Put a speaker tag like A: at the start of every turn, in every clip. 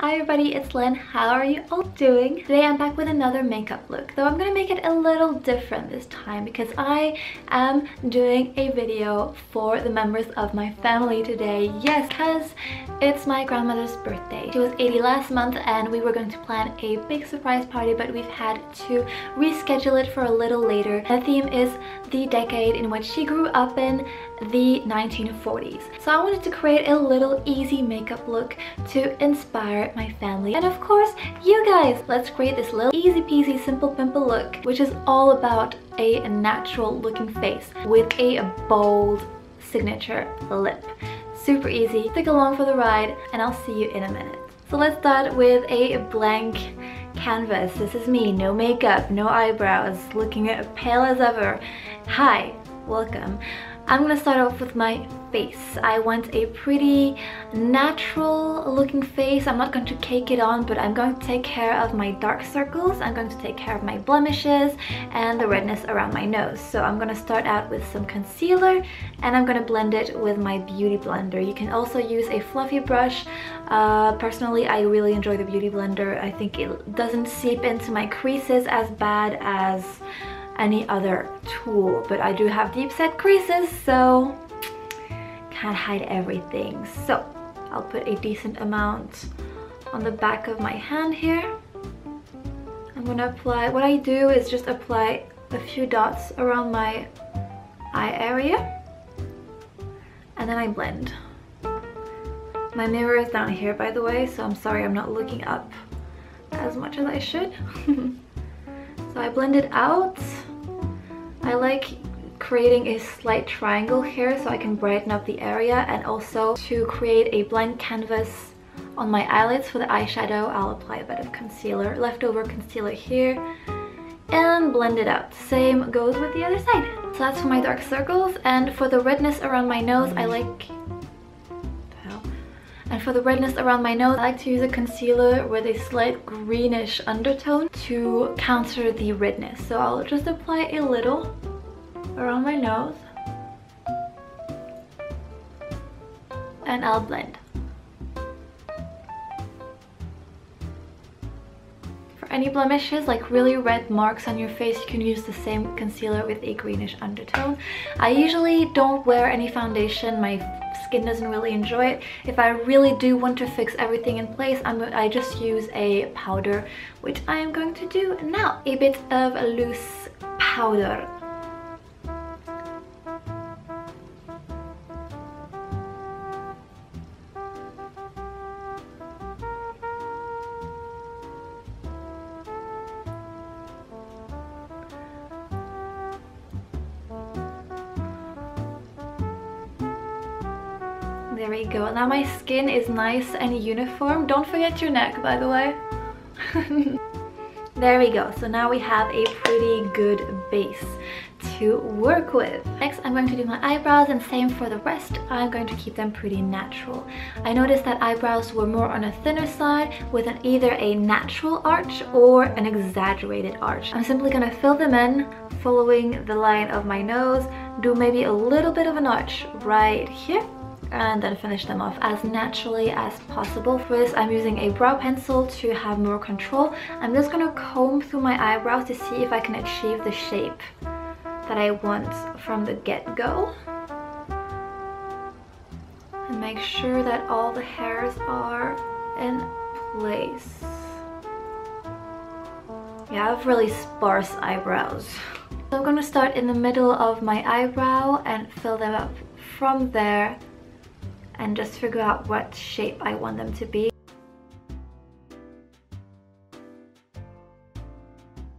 A: Hi everybody, it's Lenn. How are you all doing? Today I'm back with another makeup look, though I'm gonna make it a little different this time because I am doing a video for the members of my family today. Yes, because it's my grandmother's birthday. She was 80 last month and we were going to plan a big surprise party, but we've had to reschedule it for a little later. The theme is the decade in which she grew up in, the 1940s. So I wanted to create a little easy makeup look to inspire my family and of course you guys. Let's create this little easy peasy simple pimple look which is all about a natural looking face with a bold signature lip. Super easy, stick along for the ride and I'll see you in a minute. So let's start with a blank canvas. This is me, no makeup, no eyebrows, looking pale as ever. Hi, welcome. I'm gonna start off with my face. I want a pretty natural looking face. I'm not going to cake it on, but I'm going to take care of my dark circles. I'm going to take care of my blemishes and the redness around my nose. So I'm gonna start out with some concealer and I'm gonna blend it with my Beauty Blender. You can also use a fluffy brush. Uh, personally, I really enjoy the Beauty Blender. I think it doesn't seep into my creases as bad as any other tool but I do have deep set creases so can't hide everything. So I'll put a decent amount on the back of my hand here. I'm gonna apply what I do is just apply a few dots around my eye area and then I blend. My mirror is down here by the way so I'm sorry I'm not looking up as much as I should. So I blend it out I like creating a slight triangle here so I can brighten up the area and also to create a blank canvas on my eyelids for the eyeshadow I'll apply a bit of concealer, leftover concealer here and blend it out. Same goes with the other side. So that's for my dark circles and for the redness around my nose I like for the redness around my nose, I like to use a concealer with a slight greenish undertone to counter the redness. So I'll just apply a little around my nose. And I'll blend. For any blemishes, like really red marks on your face, you can use the same concealer with a greenish undertone. I usually don't wear any foundation. My skin doesn't really enjoy it. If I really do want to fix everything in place, I'm, I just use a powder, which I am going to do now. A bit of loose powder There we go. Now my skin is nice and uniform. Don't forget your neck, by the way. there we go. So now we have a pretty good base to work with. Next, I'm going to do my eyebrows and same for the rest. I'm going to keep them pretty natural. I noticed that eyebrows were more on a thinner side with an either a natural arch or an exaggerated arch. I'm simply going to fill them in following the line of my nose, do maybe a little bit of an arch right here and then finish them off as naturally as possible. For this, I'm using a brow pencil to have more control. I'm just gonna comb through my eyebrows to see if I can achieve the shape that I want from the get-go. And make sure that all the hairs are in place. Yeah, I have really sparse eyebrows. So I'm gonna start in the middle of my eyebrow and fill them up from there and just figure out what shape I want them to be.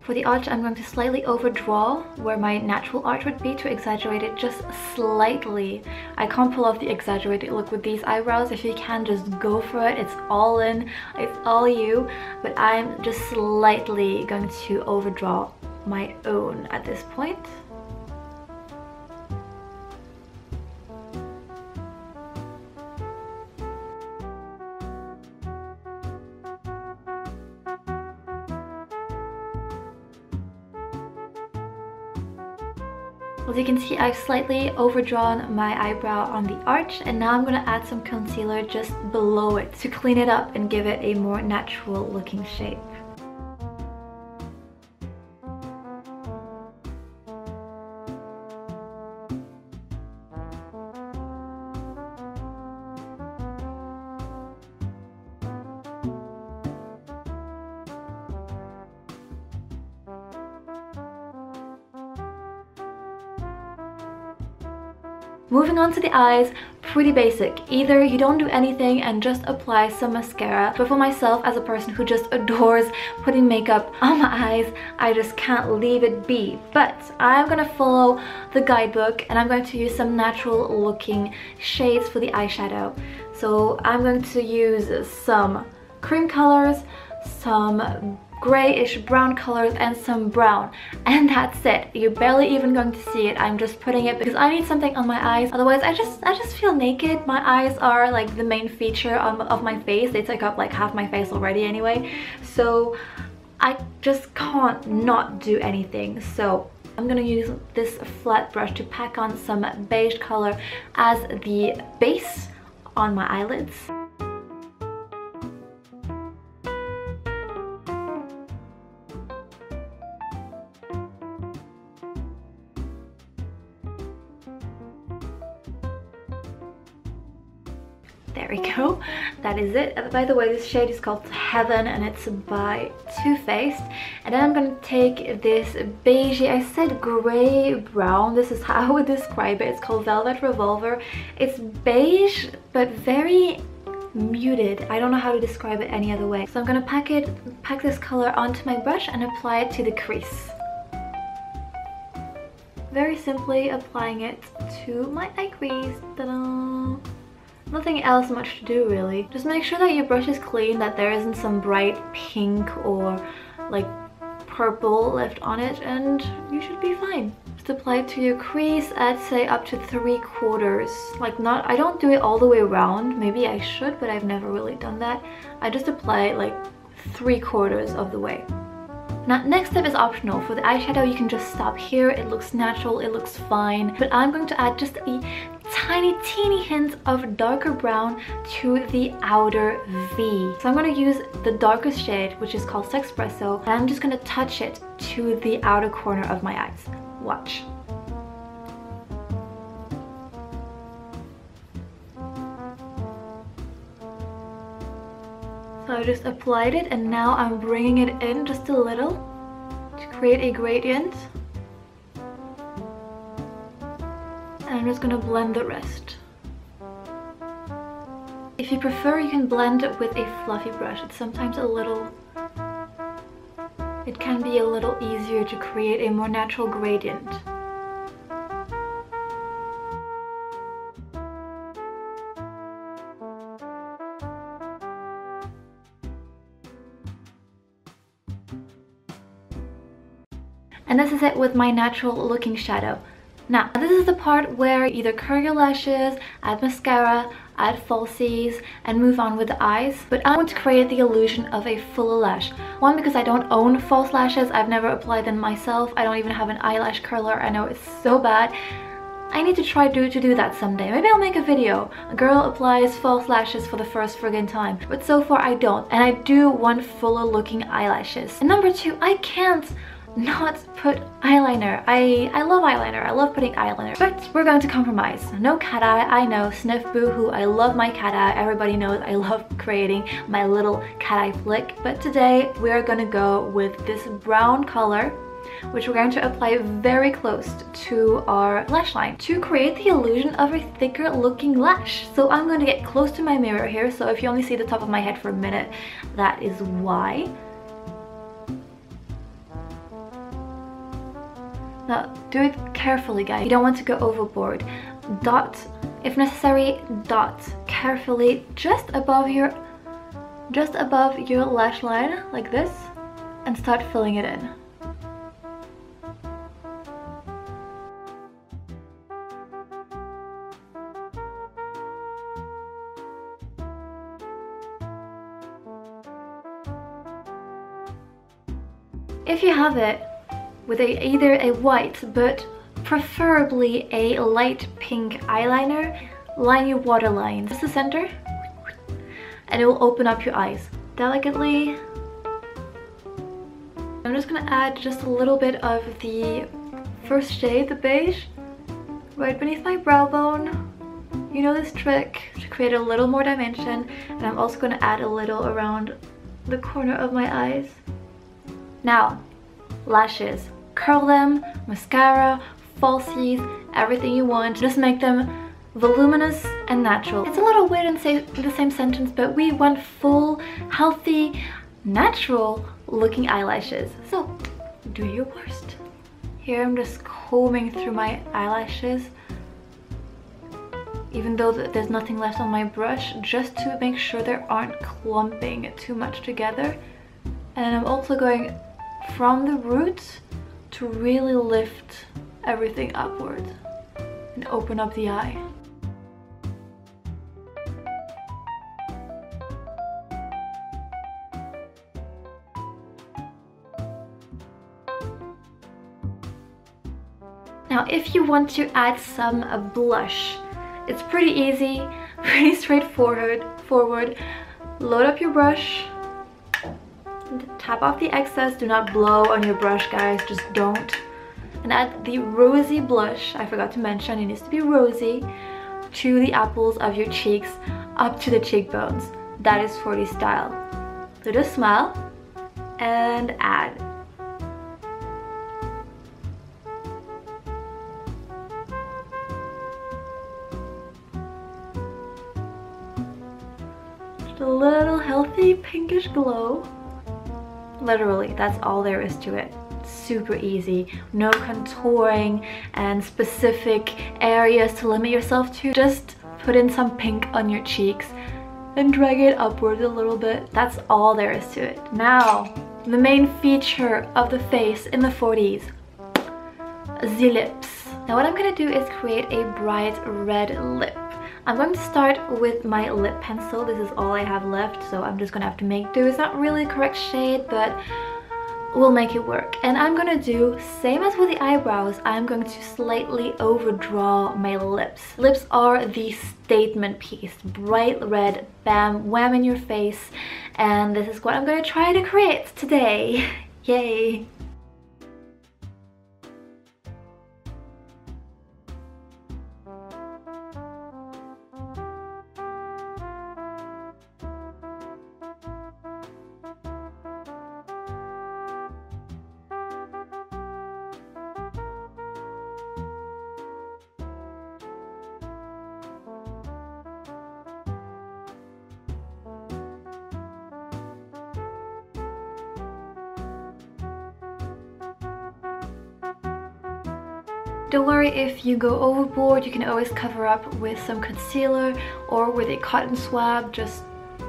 A: For the arch, I'm going to slightly overdraw where my natural arch would be to exaggerate it just slightly. I can't pull off the exaggerated look with these eyebrows. If you can, just go for it. It's all in, it's all you. But I'm just slightly going to overdraw my own at this point. As you can see, I've slightly overdrawn my eyebrow on the arch and now I'm going to add some concealer just below it to clean it up and give it a more natural looking shape. Moving on to the eyes, pretty basic. Either you don't do anything and just apply some mascara, but for myself as a person who just adores putting makeup on my eyes, I just can't leave it be. But I'm gonna follow the guidebook and I'm going to use some natural looking shades for the eyeshadow. So I'm going to use some cream colors, some grayish brown colors and some brown. And that's it. You're barely even going to see it. I'm just putting it because i need something on my eyes. Otherwise i just i just feel naked. My eyes are like the main feature of, of my face. They take up like half my face already anyway. So i just can't not do anything. So I'm gonna use this flat brush to pack on some beige color as the base on my eyelids. There we go. That is it. Uh, by the way, this shade is called Heaven and it's by Too Faced. And then I'm to take this beige, I said grey brown. This is how I would describe it. It's called Velvet Revolver. It's beige, but very muted. I don't know how to describe it any other way. So I'm to pack it, pack this color onto my brush and apply it to the crease. Very simply applying it to my eye crease. Ta-da! Nothing else much to do really. Just make sure that your brush is clean, that there isn't some bright pink or like purple left on it and you should be fine. Just apply it to your crease, I'd say up to three quarters. Like not, I don't do it all the way around. Maybe I should, but I've never really done that. I just apply it like three quarters of the way. Now, next step is optional. For the eyeshadow, you can just stop here. It looks natural, it looks fine. But I'm going to add just a tiny, teeny hint of darker brown to the outer V. So I'm to use the darkest shade, which is called Sexpresso, and I'm just to touch it to the outer corner of my eyes. Watch. So I just applied it and now I'm bringing it in just a little to create a gradient. I'm just gonna blend the rest. If you prefer, you can blend it with a fluffy brush. It's sometimes a little... It can be a little easier to create a more natural gradient. And this is it with my natural looking shadow. Now, this is the part where either curl your lashes, add mascara, add falsies, and move on with the eyes. But I want to create the illusion of a full lash. One, because I don't own false lashes. I've never applied them myself. I don't even have an eyelash curler. I know it's so bad. I need to try to, to do that someday. Maybe I'll make a video. A girl applies false lashes for the first friggin' time. But so far I don't. And I do want fuller looking eyelashes. And number two, I can't not put eyeliner. I, I love eyeliner. I love putting eyeliner. But we're going to compromise. No cat eye. I know. Sniff boo-hoo. I love my cat eye. Everybody knows I love creating my little cat eye flick. But today we are going to go with this brown color which we're going to apply very close to our lash line to create the illusion of a thicker looking lash. So I'm going to get close to my mirror here, so if you only see the top of my head for a minute, that is why. Now, do it carefully, guys. You don't want to go overboard. Dot, if necessary, dot carefully just above your, just above your lash line, like this, and start filling it in. If you have it, with a, either a white but preferably a light pink eyeliner. Line your waterline. Just the center. And it will open up your eyes. Delicately. I'm just gonna add just a little bit of the first shade, the beige, right beneath my brow bone. You know this trick to create a little more dimension. And I'm also gonna add a little around the corner of my eyes. Now, lashes. Curl them, mascara, falsies, everything you want. Just make them voluminous and natural. It's a little weird in, say, the same sentence, but we want full, healthy, natural looking eyelashes. So, do your worst. Here I'm just combing through my eyelashes even though there's nothing left on my brush just to make sure they aren't clumping too much together and I'm also going from the roots to really lift everything upward and open up the eye. Now if you want to add some blush, it's pretty easy, pretty straightforward. Forward. Load up your brush, tap off the excess. Do not blow on your brush, guys. Just don't. And add the rosy blush. I forgot to mention it needs to be rosy to the apples of your cheeks up to the cheekbones. That is 40 style. So just smile and add. Just a little healthy pinkish glow. Literally, that's all there is to it. Super easy, no contouring and specific areas to limit yourself to. Just put in some pink on your cheeks and drag it upwards a little bit. That's all there is to it. Now, the main feature of the face in the 40s, the lips. Now what I'm gonna do is create a bright red lip. I'm going to start with my lip pencil. This is all I have left, so I'm just gonna have to make do. It's not really the correct shade, but we'll make it work. And I'm gonna do, same as with the eyebrows, I'm going to slightly overdraw my lips. Lips are the statement piece. Bright red, bam, wham in your face. And this is what I'm gonna try to create today. Yay! Don't worry if you go overboard, you can always cover up with some concealer or with a cotton swab, just,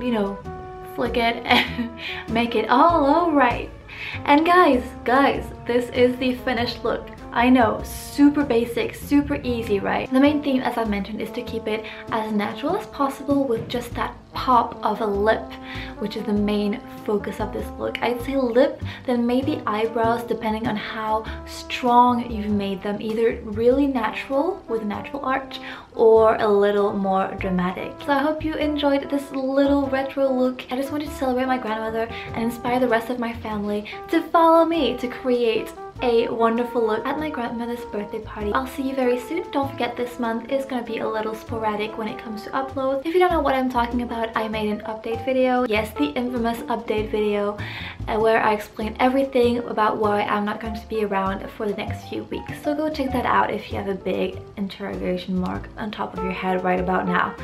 A: you know, flick it and make it all alright. And guys, guys, this is the finished look. I know, super basic, super easy, right? The main theme, as I mentioned, is to keep it as natural as possible with just that pop of a lip, which is the main focus of this look. I'd say lip, then maybe eyebrows, depending on how strong you've made them. Either really natural with a natural arch or a little more dramatic. So I hope you enjoyed this little retro look. I just wanted to celebrate my grandmother and inspire the rest of my family to follow me to create a wonderful look at my grandmother's birthday party. I'll see you very soon. Don't forget this month is going to be a little sporadic when it comes to uploads. If you don't know what I'm talking about, I made an update video. Yes, the infamous update video uh, where I explain everything about why I'm not going to be around for the next few weeks. So go check that out if you have a big interrogation mark on top of your head right about now.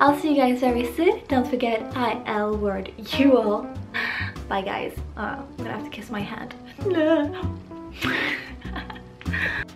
A: I'll see you guys very soon. Don't forget, I L word you all. Bye guys. Uh, I'm gonna have to kiss my hand.